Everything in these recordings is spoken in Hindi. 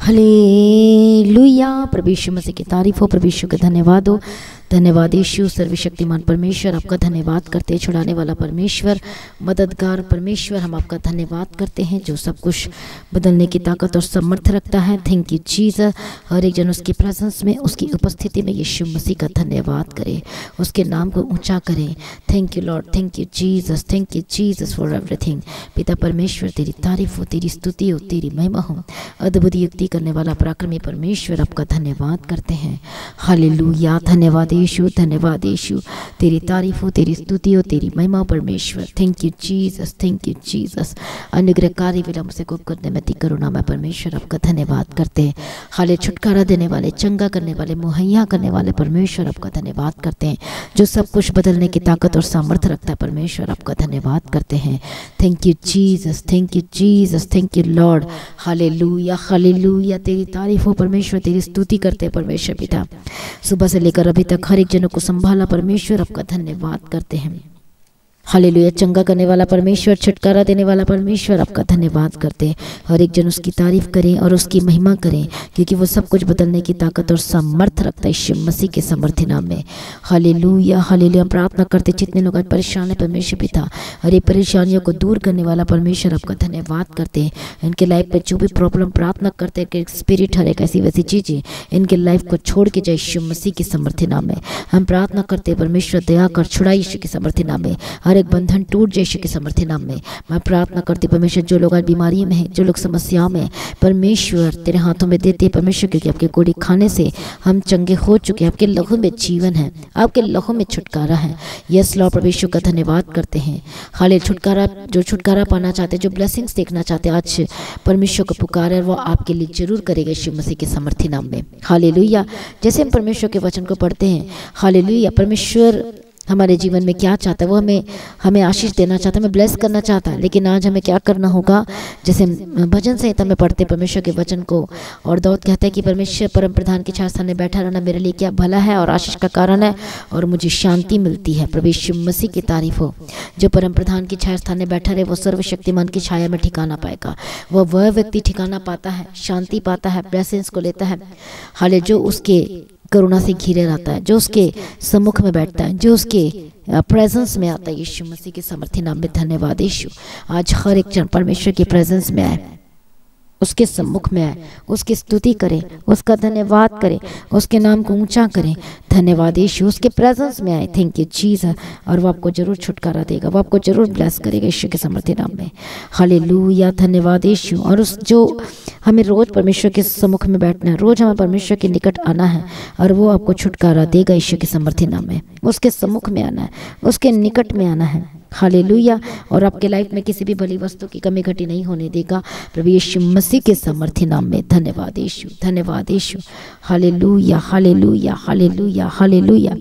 हले प्रभु यीशु मसीह की तारीफ़ हो, प्रभु का धन्यवाद हो। धन्यवाद यीशु, सर्वशक्तिमान परमेश्वर, आपका धन्यवाद करते हैं, छुड़ाने वाला परमेश्वर, मददगार परमेश्वर, हम आपका धन्यवाद करते हैं, जो सब कुछ बदलने की ताकत और समर्थ रखता है। थैंक यू चीज़ हर एक जन उसकी प्रेजेंस में, उसकी उपस्थिति में यीशु मसीह का धन्यवाद करें, उसके नाम को ऊँचा करें। Thank you lord thank you Jesus thank you Jesus for everything पिता परमेश्वर, तेरी तारीफ़ हो, तेरी स्तुति हो, तेरी महिमा हो। अद्भुत युक्ति करने वाला पराक्रमी परमेश्वर, आपका धन्यवाद करते हैं। हालेलुया। धन्यवाद यीशु धन्यवाद यीशु। तेरी तारीफ़ हो, तेरी स्तुति हो, तेरी महिमा परमेश्वर। Thank you Jesus thank you Jesus अनुग्रहकारी विलम्ब से को करने में करुणा में परमेश्वर, आपका धन्यवाद करते हैं। हाले छुटकारा देने वाले, चंगा करने वाले, मुहैया करने वाले परमेश्वर, आपका धन्यवाद करते हैं। जो सब कुछ बदलने की ताकत और सामर्थ्य रखता है, परमेश्वर, आपका धन्यवाद करते हैं। Thank you Jesus thank you Jesus thank you lord hallelujah hallelujah लूया तेरी तारीफ़ हो परमेश्वर, तेरी स्तुति करते परमेश्वर पिता। सुबह से लेकर अभी तक हर एक जनों को संभाला परमेश्वर, आपका धन्यवाद करते हैं। हालेलुया, चंगा करने वाला परमेश्वर, छुटकारा देने वाला परमेश्वर आपका धन्यवाद करते हैं हर एक जन उसकी तारीफ़ करें और उसकी महिमा करें, क्योंकि वो सब कुछ बदलने की ताकत और समर्थ रखता है शिव मसीह के समर्थी नाम में। हालेलुया हालेलुया प्रार्थना करते जितने लोग आज परेशान है, परमेश्वर पिता हर एक परेशानियों को दूर करने वाला परमेश्वर आपका धन्यवाद करते हैं। इनके लाइफ में जो भी प्रॉब्लम प्रार्थना करते हैं स्पिरिट हर एक ऐसी वैसी चीज़ें इनके लाइफ को छोड़ के जाए शिव मसीह के समर्थी नाम में। हम प्रार्थना करते परमेश्वर दया कर छुड़ाई यीशु के समर्थी नाम में। हर हर एक बंधन टूट जाए के समर्थी नाम में। मैं प्रार्थना करती परमेश्वर, जो लोग आज बीमारी में हैं, जो लोग समस्याओं में परमेश्वर, तेरे हाथों में देते परमेश्वर, क्योंकि आपके गोली खाने से हम चंगे हो चुके हैं, आपके लहू में जीवन है, आपके लहू में छुटकारा है। यस लॉ परमेश्वर का धन्यवाद करते हैं। हाल, छुटकारा, जो छुटकारा पाना चाहते जो ब्लेसिंग्स देखना चाहते आज परमेश्वर को पुकार है वो आपके लिए ज़रूर करेगा शिव मसीह के समर्थी नाम में। हाले जैसे हम परमेश्वर के वचन को पढ़ते हैं हाले परमेश्वर हमारे जीवन में क्या चाहता है, वो हमें हमें आशीष देना चाहता है, हमें ब्लेस करना चाहता है। लेकिन आज हमें क्या करना होगा, जैसे भजन संहिता में पढ़ते परमेश्वर के वचन को। और दौद कहते हैं कि परमेश्वर परम प्रधान के स्थान में बैठा रहना मेरे लिए क्या भला है और आशीष का कारण है और मुझे शांति मिलती है। प्रवेश मसीह की तारीफ़ हो। जो परम प्रधान की छाया स्थान में बैठा रहे, वो सर्वशक्तिमान की छाया में ठिकाना पाएगा। वह वह व्यक्ति ठिकाना पाता है, शांति पाता है ब्लेसिंग्स को लेता है। हाले जो उसके करुणा से घिरे रहता है, जो उसके सम्मुख में बैठता है, जो उसके प्रेजेंस में आता है। यीशु मसीह के समर्थी नाम में धन्यवाद। यीशु, आज हर एक जन परमेश्वर के प्रेजेंस में आए। उसके सम्मुख में आए। उसकी स्तुति करें, उसका धन्यवाद करें, उसके नाम को ऊँचा करें। धन्यवाद यीशु, उसके प्रेजेंस में आए। थैंक यू चीज़ और वो आपको ज़रूर छुटकारा देगा। वो आपको ज़रूर ब्लेस करेगा यीशु के समर्थी नाम में। हाले या धन्यवाद यीशु। और उस जो हमें रोज परमेश्वर के सम्मुख में बैठना है, रोज हमें परमेश्वर के निकट आना है, और वो आपको छुटकारा देगा यीशु के समर्थी नाम में। उसके सम्मुख में आना है, उसके निकट में आना है। हालेलुया। और आपके लाइफ में किसी भी भली वस्तु की कमी घटी नहीं होने देगा। प्रभु यीशु मसीह के समर्थी नाम में धन्यवाद यीशु धन्यवाद यीशु। Hallelujah hallelujah hallelujah hallelujah.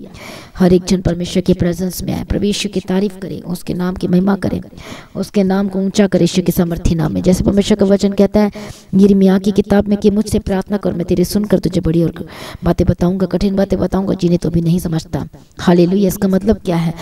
हर एक जन परमेश्वर के प्रेजेंस में आए प्रवेश की तारीफ़ करें, उसके नाम की महिमा करें, उसके नाम को ऊँचा करें ईश्वर के सामर्थ्य नाम में। जैसे परमेश्वर का वचन कहता है यिर्मिया की किताब में कि मुझसे प्रार्थना कर, मैं तेरे सुनकर तुझे बड़ी और बातें बताऊँगा, कठिन बातें बताऊँगा, जिन्हें तो भी नहीं समझता। हाल इसका मतलब क्या है?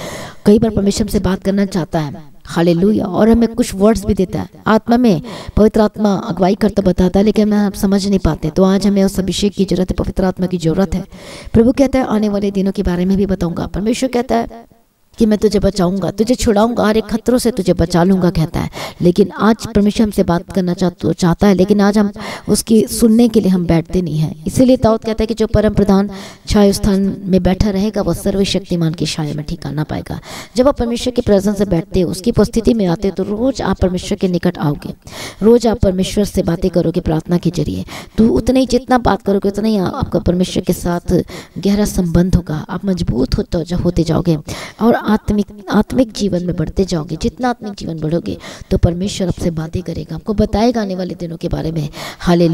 कई बार परमेश्वर से बात करना चाहता है। हालेलुया और हमें कुछ वर्ड्स भी देता है। आत्मा में पवित्र आत्मा अगुवाई करता बताता है, लेकिन हम समझ नहीं पाते। तो आज हमें उस अभिषेक की ज़रूरत है, पवित्र आत्मा की ज़रूरत है। प्रभु कहता है, आने वाले दिनों के बारे में भी बताऊँगा। परमेश्वर कहता है कि मैं तुझे बचाऊँगा तुझे छुड़ाऊँगा हर एक खतरों से तुझे बचा लूँगा कहता है। लेकिन आज परमेश्वर हमसे बात करना चाह, तो चाहता है लेकिन आज हम उसकी सुनने के लिए हम बैठते नहीं हैं। इसीलिए दाऊद कहता है कि जो परम प्रधान छाया स्थान में बैठा रहेगा वह सर्वशक्तिमान की छाया में ठिकाना पाएगा। जब आप परमेश्वर के प्रजन से बैठते हो उसकी उपस्थिति में आते हो तो रोज आप परमेश्वर के निकट आओगे। रोज आप परमेश्वर से बातें करोगे प्रार्थना के ज़रिए। तो उतने ही जितना बात करोगे उतना ही आपका परमेश्वर के साथ गहरा संबंध होगा। आप मज़बूत होते जाओगे। और आत्मिक आत्मिक जीवन में बढ़ते जाओगे, जितना आत्मिक जीवन बढ़ोगे तो परमेश्वर आपसे बातें करेगा, आपको बताएगा आने वाले दिनों के बारे में। हाले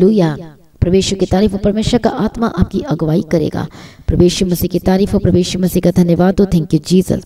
प्रवेश की तारीफ़ और परमेश्वर का आत्मा आपकी अगुवाई करेगा। प्रवेश मसीह की तारीफ़ और प्रवेश मसीह का धन्यवाद। हो thank you Jesus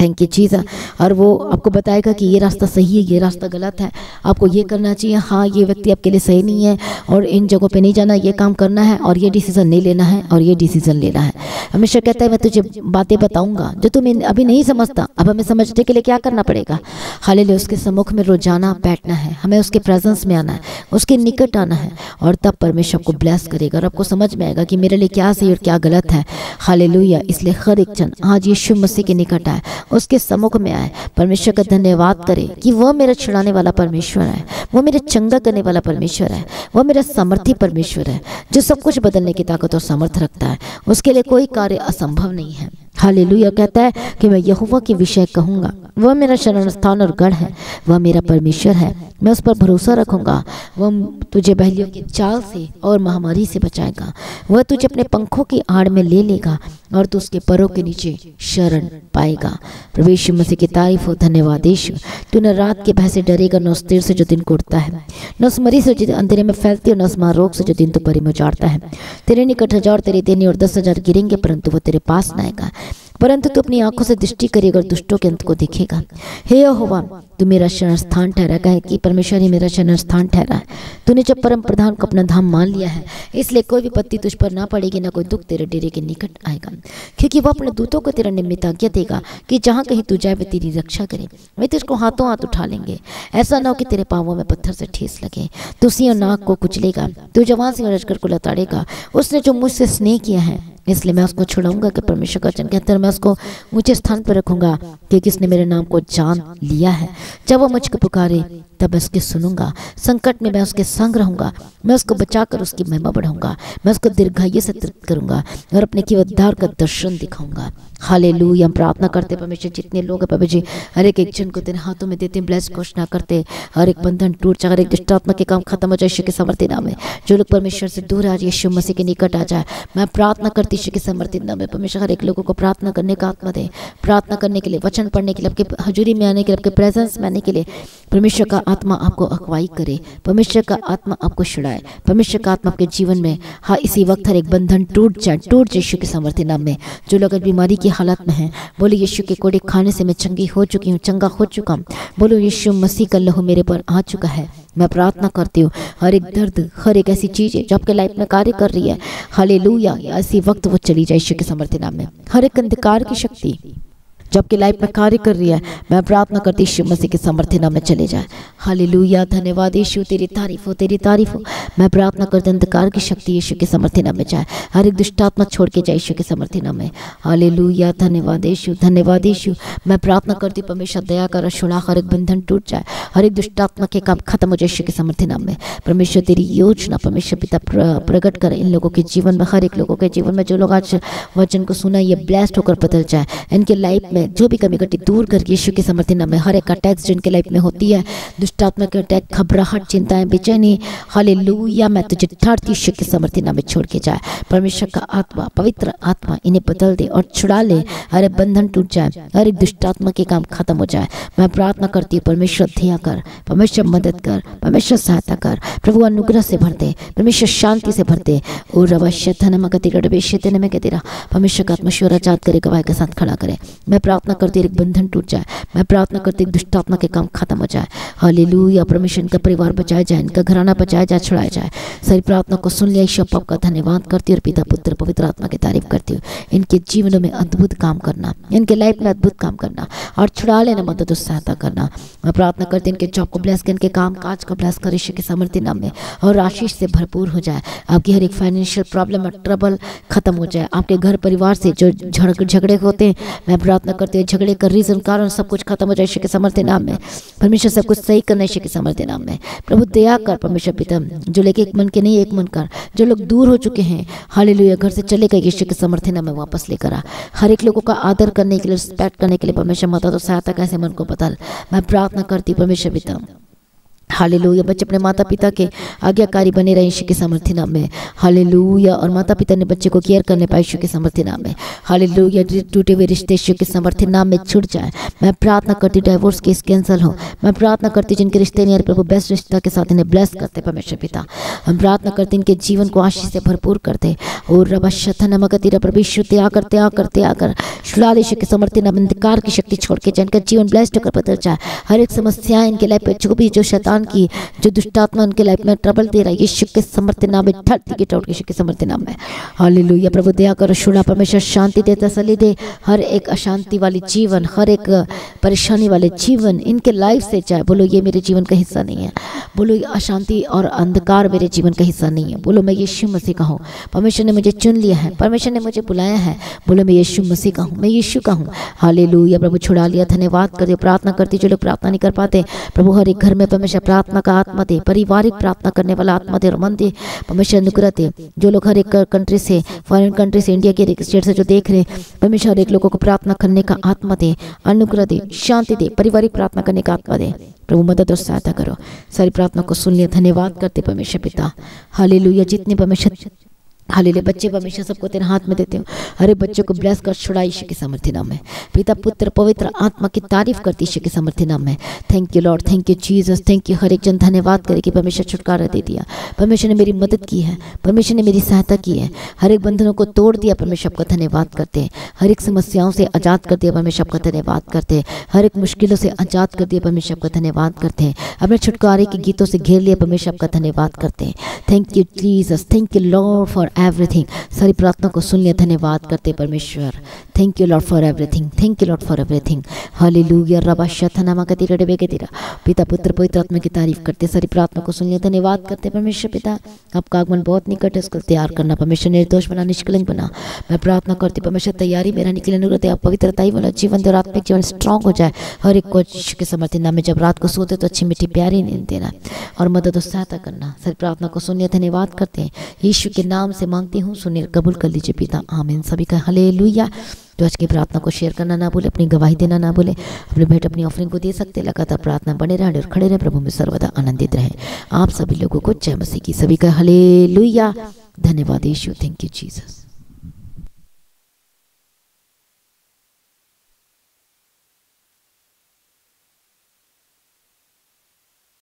thank you चीज़ और वो आपको बताएगा कि ये रास्ता सही है, ये रास्ता गलत है। आपको ये करना चाहिए हाँ ये व्यक्ति आपके लिए सही नहीं है और इन जगहों पे नहीं जाना, ये काम करना है और ये डिसीज़न नहीं लेना है और ये डिसीज़न लेना है। हमेशा कहता है, मैं तुझे बातें बताऊँगा, जो तुम्हें अभी नहीं समझता। अब हमें समझने के लिए क्या करना पड़ेगा? हाल उसके सम्मुख में रोज़ाना बैठना है। हमें उसके प्रेजेंस में आना है, उसके निकट आना है और तब परमेश्वर को ब्लेस करेगा और आपको समझ में आएगा कि मेरे लिए क्या सही और क्या गलत है। हाल इसलिए हर एक जन आज यीशु मसीह के निकट आए। उसके समुख में आए। परमेश्वर का धन्यवाद करें कि वह मेरा छुड़ाने वाला परमेश्वर है। वह मेरा चंगा करने वाला परमेश्वर है। वह मेरा समर्थी परमेश्वर है, जो सब कुछ बदलने की ताकत और समर्थ रखता है। उसके लिए कोई कार्य असंभव नहीं है। हालेलुया, कहता है कि मैं यहुवा के विषय कहूँगा। वह मेरा शरण स्थान और गढ़ है। वह मेरा परमेश्वर है। मैं उस पर भरोसा रखूँगा। वह तुझे बहलियों की चाल से और महामारी से बचाएगा। वह तुझे अपने पंखों की आड़ में ले लेगा और तू उसके परों के नीचे शरण पाएगा। प्रवेश मसीह की तारीफ़ हो। धन्यवाद यीशु। तू न रात के भय से डरेगा, न उस तीर से जो दिन कुड़ता है। न उस मरी से जो अंधेरे में फैलती है, न उस रोग से जो दिन तो परी मुचाड़ता है। तेरे निकट हज़ार, तेरे देने और दस हज़ार गिरेंगे, परंतु वह तेरे पास न आएगा। परंतु तू अपनी आँखों से दृष्टि करेगा और दुष्टों के अंत को देखेगा। हे होवा तू मेरा शरण स्थान ठहरा कहे कि परमेश्वर ही मेरा शरण स्थान ठहरा है। तूने जब परम प्रधान को अपना धाम मान लिया है, इसलिए कोई भी पत्ती तुझ पर ना पड़ेगी, ना कोई दुख तेरे डेरे के निकट आएगा। क्योंकि वह अपने दूतों को तेरा निमित्त आज्ञा देगा कि जहाँ कहीं तू जाए, वे तेरी रक्षा करे। वे तुझको हाथों हाथ उठा लेंगे। ऐसा ना हो कि तेरे पावों में पत्थर से ठेस लगे। तू और नाक को कुचलेगा। तू जवान सिंह रजकर को लताड़ेगा। उसने जो मुझसे स्नेह किया है इसलिए मैं उसको छुड़ाऊँगा कि परमेश्वर का वचन के अंदर मैं उसको ऊँचे स्थान पर रखूँगा क्योंकि उसने मेरे नाम को जान लिया है। जब वो मुझको पुकारे, तब मैं उसकी सुनूँगा। संकट में मैं उसके संग रहूँगा। मैं उसको बचाकर उसकी महिमा बढ़ाऊँगा। मैं उसको दीर्घायु से तृप्त करूँगा और अपने की का दर्शन दिखाऊँगा। हाले लू हम प्रार्थना करते परमेश्वर, जितने लोग हैं बाबा जी, हर एक एक जन को तेरे हाथों में देते हैं ब्लेस घोषणा करते हर एक बंधन टूट जाए, हर एक दुष्टात्मा के काम खत्म हो जाए, यीशु के समर्थी नाम में। जो लोग परमेश्वर से दूर आ जाए, यीशु मसीह के निकट आ जाए, मैं प्रार्थना करती यीशु के समर्थी नाम में, परमेश्वर, हर एक लोगों को प्रार्थना करने का आत्मा दे, प्रार्थना करने के लिए, वचन पढ़ने के लिए, आपके हजूरी में आने के लिए, आपके प्रेजेंस में आने के लिए, परमेश्वर का आत्मा आपको अगवाई करे, परमेश्वर का आत्मा आपको छुड़ाए, परमेश्वर का आत्मा आपके जीवन में हाँ इसी वक्त हर एक बंधन टूट जाए, टूट यीशु के समर्थी नाम में। जो लोग बीमारी की हालत में है। बोले, यीशु के कोड़े खाने से मैं चंगी हो चुकी हूँ, चंगा हो चुका हूँ। बोलो, यीशु मसीह का लहू मेरे पर आ चुका है। मैं प्रार्थना करती हूँ, हर एक दर्द, हर एक ऐसी चीज़ है जो आपके लाइफ में कार्य कर रही है। हले ऐसी वक्त वो चली जाए यीशु के समर्थन में। हर एक अंधकार की शक्ति। जबकि लाइफ में कार्य कर रही है। मैं प्रार्थना करती यीशु मसीह के समर्थी नाम में चले जाए हाली धन्यवाद यीशु, तेरी तारीफ़ हो, तेरी तारीफ़ हो। मैं प्रार्थना करती अंधकार की शक्ति यीशु के समर्थी नाम में जाए। हर एक दुष्टात्मा छोड़ के जाए यीशु के समर्थी नाम में। हाली धन्यवाद यीशु धन्यवाद यीशु। मैं प्रार्थना करती परमेश्वर, दया कर शुणा हर एक बंधन टूट जाए। हर एक दुष्टात्मा के काम खत्म हो जाए यीशु के समर्थी नाम में। परमेश्वर, तेरी योजना, परमेश्वर पिता प्रकट कर इन लोगों के जीवन में, हर एक लोगों के जीवन में, जो लोग आज वचन को सुना, ये ब्लेस्ड होकर बदल जाए। इनके लाइफ में में जो भी कमी घटी, दूर कर यीशु के समर्थन नाम में हर एक अटैक्स जिनके लाइफ में होती है, दुष्टात्मक अटैक घबराहट, चिंताएँ, बेचैनी हाले या मैं तुझे थर्ड यीशु के समर्थन नाम में छोड़ के जाए। परमेश्वर का आत्मा, पवित्र आत्मा इन्हें बदल दे और छुड़ा ले, हर बंधन टूट जाए, हर एक दुष्टात्मा के काम खत्म हो जाए। मैं प्रार्थना करती हूँ, परमेश्वर धिया कर, परमेश्वर मदद कर, परमेश्वर सहायता कर, प्रभु अनुग्रह से भर दे, परमेश्वर शांति से भर दे। और परमेश्वर का आत्मश्वर आज़ाद करे, गवाह के साथ खड़ा करे। मैं प्रार्थना करती एक बंधन टूट जाए। मैं प्रार्थना करती एक दुष्टात्मा के काम खत्म हो जाए। हाली या परमेश्वर, इनका परिवार बचाया जाए, इनका घराना बचाया जाए, छुड़ाया जाए। सारी प्रार्थना को सुन लिया ईश्वर पाप का धन्यवाद करती और पिता, पुत्र, पवित्र आत्मा की तारीफ़ करती हूँ इनके जीवनों में अद्भुत काम करना, इनके लाइफ में अद्भुत काम करना और छुड़ा लेना, मदद और सहायता करना। मैं प्रार्थना करती इनके जॉब को ब्लेस कर, इनके काम काज को ब्लेस कर ईश्वर के समर्थी नाम में और आशीष से भरपूर हो जाए। आपकी हर एक फाइनेंशियल प्रॉब्लम और ट्रबल खत्म हो जाए। आपके घर परिवार से जो झगड़े होते हैं, मैं प्रार्थना करते हैं, झगड़े का रीजन कारण सब कुछ खत्म हो जाए, ईश्वर के समर्थ नाम में। परमेश्वर सब कुछ सही करना, ईश्वर के समर्थ नाम में। प्रभु, दया कर परमेश्वर पिता, जो लेके एक मन के नहीं, एक मन कर। जो लोग दूर हो चुके हैं हाल घर से चले गए, ईश्वर के समर्थ्य नाम में वापस लेकर आ। हर एक लोगों का आदर करने के लिए रिस्पेक्ट करने के लिए परमेश्वर माता तो सहायता कैसे मन को बदल मैं प्रार्थना करती परमेश्वर पिता। हाले बच्चे अपने माता पिता के आज्ञाकारी बने रहे ईश्वर के समर्थी नाम में। हाले और माता पिता ने बच्चे को केयर करने पाए ईश्वर के समर्थी नाम में। हाले टूटे हुए रिश्ते ईश्वर के समर्थी नाम में छुट जाए। मैं प्रार्थना करती डाइवोर्स केस कैंसिल हो। मैं प्रार्थना करती जिनके रिश्ते नहीं प्रभु बेस्ट रिश्ता के साथ इन्हें ब्लेस करते परमेश्वर पिता। हम प्रार्थना करते इनके जीवन को आशीष से भरपूर करते और रब शथन मगति प्रभु त्याग कर त्याग कर त्याग कर। शुलाल ईश्वर के समर्थी नाम अंधकार की शक्ति छोड़ के, जिनका जीवन ब्लेस्ड होकर बदल जाए। हर एक समस्या इनके लाइफ जो भी, जो शैतान शैतान की जो दुष्टात्मा उनके लाइफ में ट्रबल दे रहा है, यीशु के समर्थ नाम में, धरती के टोट यीशु के समर्थ नाम में। हालेलुया प्रभु, दया करो शुड़ा परमेश्वर शांति दे तसली दे। हर एक अशांति वाली जीवन, हर एक परेशानी वाले जीवन, इनके लाइफ से चाहे, बोलो, ये मेरे जीवन का हिस्सा नहीं है। बोलो, ये अशांति और अंधकार मेरे जीवन का हिस्सा नहीं है। बोलो, मैं यीशु मसीह का हूँ। परमेश्वर ने मुझे चुन लिया है, परमेश्वर ने मुझे बुलाया है। बोलो, मैं यीशु मसीह का हूँ, मैं यीशु का हूँ। हाले प्रभु, छुड़ा लिया, धन्यवाद कर प्रार्थना करती, जो लोग प्रार्थना नहीं कर पाते, प्रभु, हर एक घर में परमेश्वर प्रार्थना का आत्मा दे, पारिवारिक प्रार्थना करने वाला आत्मा दे और मन दे। परमेश्वर, अनुग्रह दे। जो लोग हर एक कंट्री से फॉरेन कंट्री से इंडिया के स्टेट से जो देख रहे परमेश्वर एक लोगों को प्रार्थना करने का आत्मा दे, अनुग्रह दे, शांति दे, पारिवारिक प्रार्थना करने का आत्मा दे। प्रभु, मदद और सहायता करो। सारी प्रार्थना को सुन लिया, धन्यवाद करते परमेश्वर पिता। हाले जितने परमेश्वर हाले बच्चे हमेशा सबको तेरे हाथ में देते हो। हरे बच्चों को ब्लेस कर छुड़ा ईश्वर के समर्थी नाम में पिता, पुत्र, पवित्र आत्मा की तारीफ़ करती ईश्वर के समर्थी नाम में thank you lord thank you Jesus thank you हर एक जन धन्यवाद करे कि परमेश्वर छुटकारा दे दिया। परमेश्वर ने मेरी मदद की है। परमेश्वर ने मेरी सहायता की है। हर एक बंधनों को तोड़ दिया, परमेश्वर आपका धन्यवाद करते हैं। हर एक समस्याओं से आज़ाद कर दिया, परमेश्वर आपका धन्यवाद करते हैं। हर एक मुश्किलों से आज़ाद कर दिया, परमेश्वर आपका धन्यवाद करते हैं। अपने छुटकारे के गीतों से घेर लिया, परमेश्वर आपका धन्यवाद करते हैं। Thank you Jesus thank you lord for everything सारी प्रार्थना को सुन लिया, धन्यवाद करते परमेश्वर। Thank you lord for everything thank you lord for everything hallelujah रबा शथनामा का तेरा डबे तेरा पिता, पुत्र, पवित्र आत्मा की तारीफ़ करते, सारी प्रार्थना को सुन लिया, धन्यवाद करते परमेश्वर पिता। आपका आगमन बहुत निकट है, उसको तैयार करना, परमेश्वर निर्दोष बना, निष्कलंक बना। मैं प्रार्थना करती परमेश्वर, तैयारी मेरा निकले, अनुग्रह आप पवित्रता ही वाला जीवन और आत्मिक जीवन स्ट्रांग हो जाए। हर एक को के समर्थन नाम में जब रात को सोते तो अच्छी मीठी प्यारी नींद देना और मदद और सहायता करना। सारी प्रार्थना को सुनिए धन्यवाद करते हैं। यीशु के नाम से मांगती हूँ, सुनिए, कबूल कर लीजिए पिता, आमीन। सभी का हले लुया तो आज की प्रार्थना को शेयर करना ना भूले, अपनी गवाही देना ना भूले, अपने भेंट, अपनी ऑफरिंग को दे सकते, लगातार प्रार्थना बने रहें और खड़े रहें, प्रभु में सर्वदा आनंदित रहें। आप सभी लोगों को जय मसीह की सभी का हले धन्यवाद यीशु। Thank you Jesus